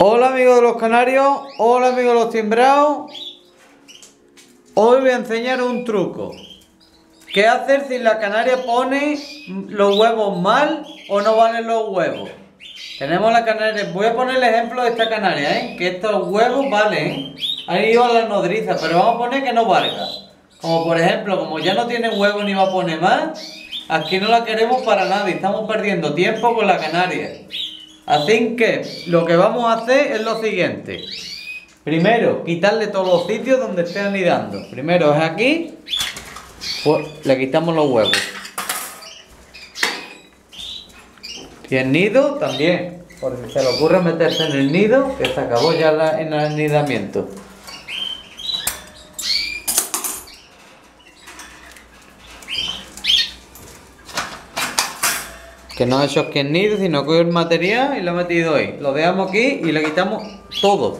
Hola amigos de los canarios, hola amigos de los timbrados. Hoy voy a enseñar un truco. ¿Qué hacer si la canaria pone los huevos mal o no valen los huevos? Tenemos la canaria, voy a poner el ejemplo de esta canaria, ¿eh? que estos huevos valen. Ahí iba la nodriza, pero vamos a poner que no valga. Como por ejemplo, como ya no tiene huevos ni va a poner más, aquí no la queremos para nada y estamos perdiendo tiempo con la canaria. Así que lo que vamos a hacer es lo siguiente. Primero, quitarle todos los sitios donde esté anidando. Primero es aquí, pues le quitamos los huevos. Y el nido también, porque si se le ocurre meterse en el nido, que se acabó ya el anidamiento. Que no ha hecho aquí el nido, sino que el material y lo he metido ahí. Lo dejamos aquí y le quitamos todo.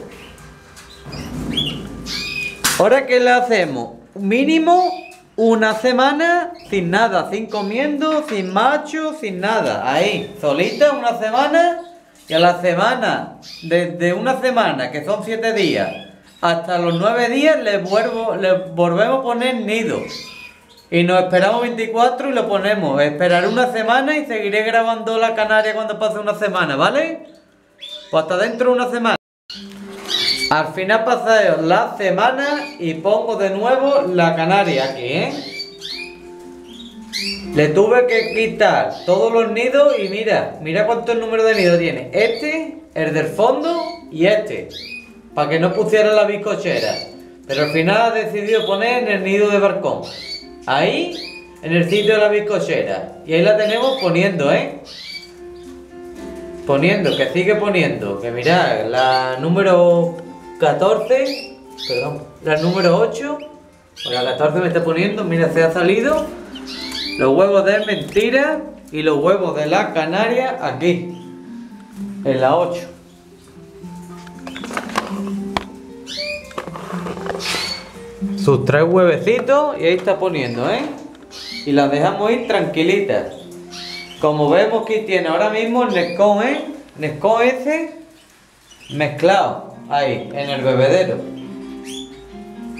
Ahora, ¿qué le hacemos? Mínimo una semana sin nada, sin comiendo, sin macho, sin nada. Ahí, solita una semana y a la semana, desde una semana, que son siete días, hasta los nueve días le, vuelvo, le volvemos a poner nido. Y nos esperamos 24 y lo ponemos. Esperaré una semana y seguiré grabando la canaria cuando pase una semana, ¿vale? Pues hasta dentro de una semana. Al final paseo la semana y pongo de nuevo la canaria aquí, ¿eh? Le tuve que quitar todos los nidos y mira, mira cuánto el número de nidos tiene. Este, el del fondo y este. Para que no pusiera la bizcochera. Pero al final ha decidido poner en el nido de barcón. Ahí, en el sitio de la bizcochera. Y ahí la tenemos poniendo, ¿eh? Poniendo, que sigue poniendo. Que mirad, la número 14, perdón, la número 8. O la 14 me está poniendo, mira, se ha salido. Los huevos de mentira y los huevos de la canaria aquí. En la 8. Sus tres huevecitos y ahí está poniendo, ¿eh? Y las dejamos ir tranquilitas. Como vemos que tiene ahora mismo el Nescon, ¿eh? Nescon ese mezclado ahí, en el bebedero.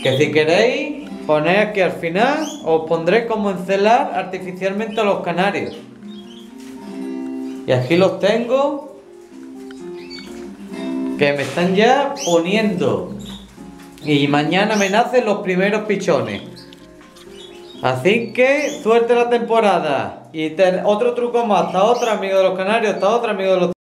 Que si queréis poner aquí al final, os pondré como encelar artificialmente a los canarios. Y aquí los tengo que me están ya poniendo y mañana me nacen los primeros pichones. Así que suerte la temporada. Y otro truco más. Hasta otra, amigo de los canarios. Hasta otra, amigo de los